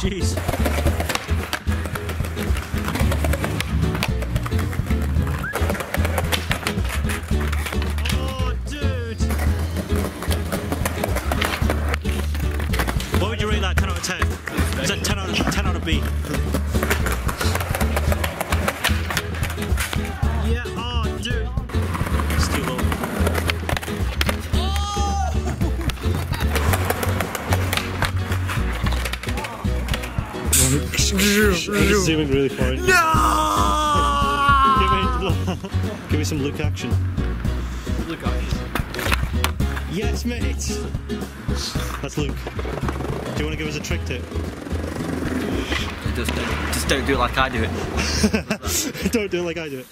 jeez. Oh, dude. What would you rate that 10 out of 10? Is that 10 out of 10 out of B. Yeah, oh dude. He's zooming really far. in. No! Give me, give me some Luke action. Look at it. Yes, mate. That's Luke. Do you want to give us a trick tip? Just don't, just don't do it like I do it. Don't do it like I do it.